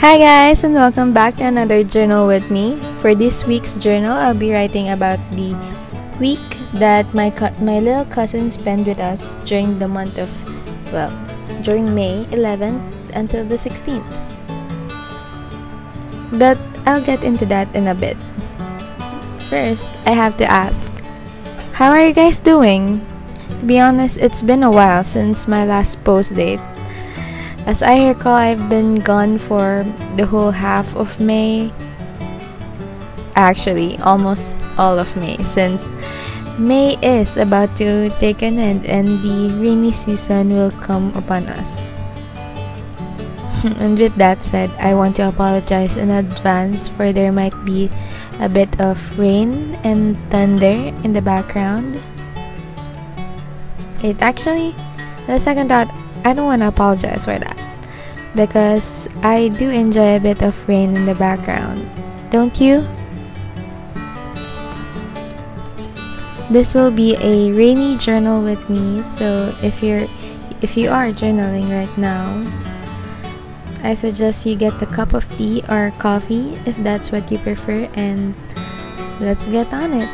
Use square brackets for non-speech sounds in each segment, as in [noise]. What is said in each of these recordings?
Hi guys and welcome back to another journal with me. For this week's journal, I'll be writing about the week that my co- my little cousin spent with us during the month of well, during May 11th until the 16th. But I'll get into that in a bit. First, I have to ask, how are you guys doing? To be honest, it's been a while since my last post date. As I recall, I've been gone for the whole half of May. Actually, almost all of May, since May is about to take an end and the rainy season will come upon us. [laughs] and with that said, I want to apologize in advance for there might be a bit of rain and thunder in the background. It actually, the second thought, I don't want to apologize for that because I do enjoy a bit of rain in the background. Don't you? This will be a rainy journal with me, so if you're if you are journaling right now, I suggest you get a cup of tea or coffee if that's what you prefer and let's get on it.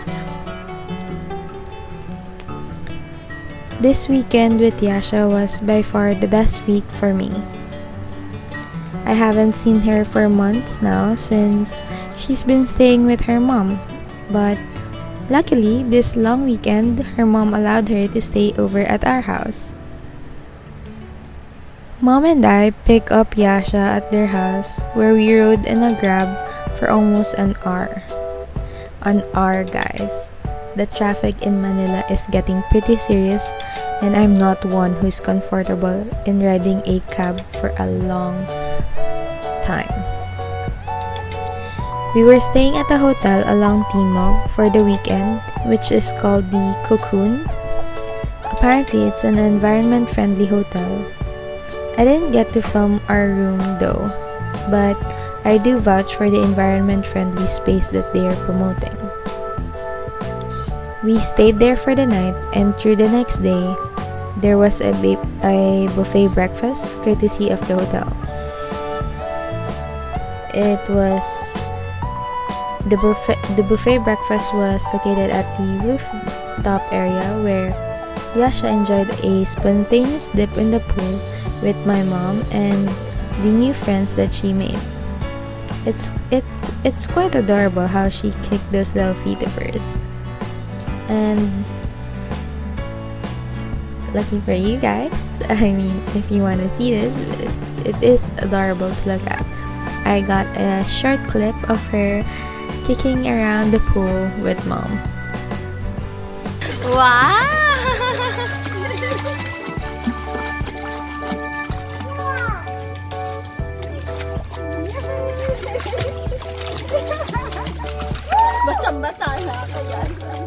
This weekend with Yasha was by far the best week for me. I haven't seen her for months now since she's been staying with her mom. But luckily, this long weekend, her mom allowed her to stay over at our house. Mom and I picked up Yasha at their house where we rode in a grab for almost an hour. An hour, guys. The traffic in Manila is getting pretty serious, and I'm not one who's comfortable in riding a cab for a long time. We were staying at a hotel along Timog for the weekend, which is called the Cocoon. Apparently, it's an environment friendly hotel. I didn't get to film our room though, but I do vouch for the environment friendly space that they are promoting. We stayed there for the night, and through the next day, there was a, a buffet breakfast courtesy of the hotel. It was the buffet, the buffet breakfast was located at the rooftop area where Yasha enjoyed a spontaneous dip in the pool with my mom and the new friends that she made. It's it it's quite adorable how she kicked those little feet of hers. And lucky for you guys, [laughs] I mean, if you want to see this, it, it is adorable to look at. I got a short clip of her kicking around the pool with mom. Wow! [laughs] Basang-basa na ako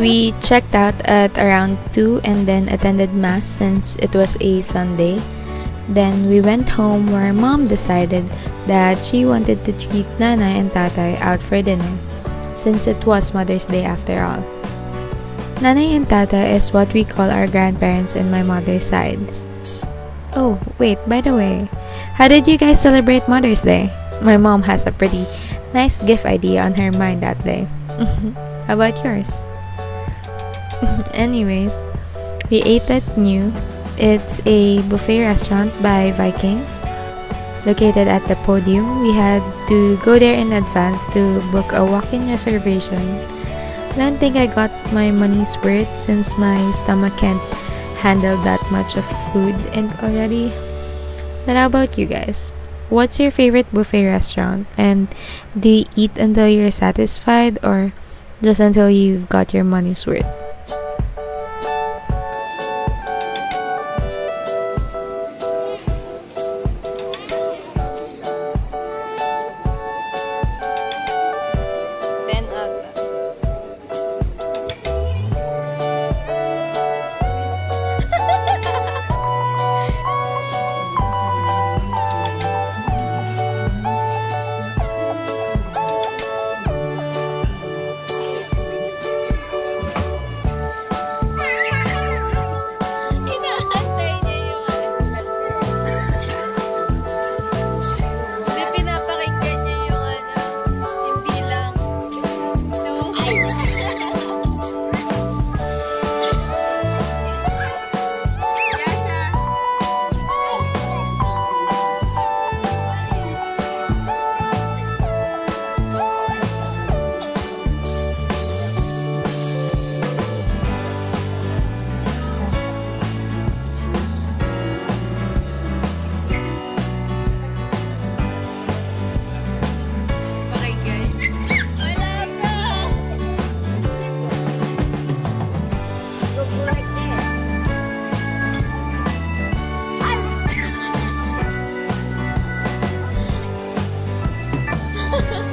We checked out at around 2 and then attended Mass since it was a Sunday. Then we went home where mom decided that she wanted to treat Nana and Tatay out for dinner since it was Mother's Day after all. Nanay and Tata is what we call our grandparents in my mother's side. Oh, wait, by the way, how did you guys celebrate Mother's Day? My mom has a pretty nice gift idea on her mind that day. [laughs] How about yours? [laughs] Anyways, we ate at Niu. It's a buffet restaurant by Vikings. Located at the podium, we had to go there in advance to book a walk in reservation. I don't think I got my money's worth since my stomach can't handle that much of food and already. But how about you guys? What's your favorite buffet restaurant? And do you eat until you're satisfied or just until you've got your money's worth? [laughs]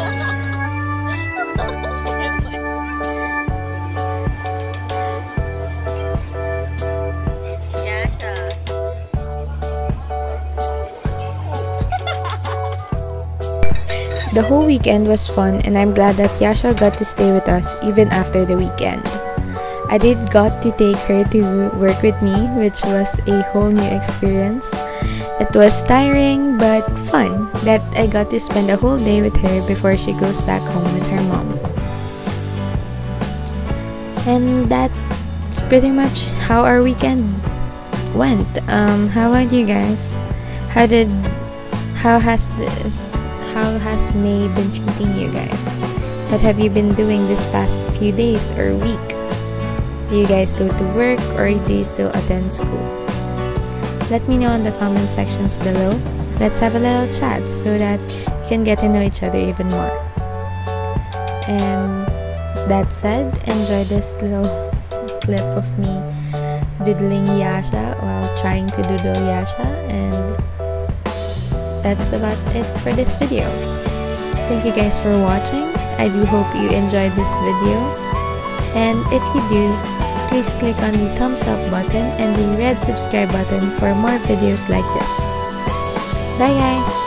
The whole weekend was fun and I'm glad that Yasha got to stay with us even after the weekend. I did got to take her to work with me which was a whole new experience. It was tiring but fun that I got to spend a whole day with her before she goes back home with her mom. And that's pretty much how our weekend went. Um, how about you guys? How did how has this how has May been treating you guys? What have you been doing this past few days or week? Do you guys go to work or do you still attend school? Let me know in the comment sections below. Let's have a little chat so that we can get to know each other even more. And that said, enjoy this little [laughs] clip of me doodling Yasha while trying to doodle Yasha and that's about it for this video. Thank you guys for watching. I do hope you enjoyed this video. And if you do, please click on the thumbs up button and the red subscribe button for more videos like this. Bye guys!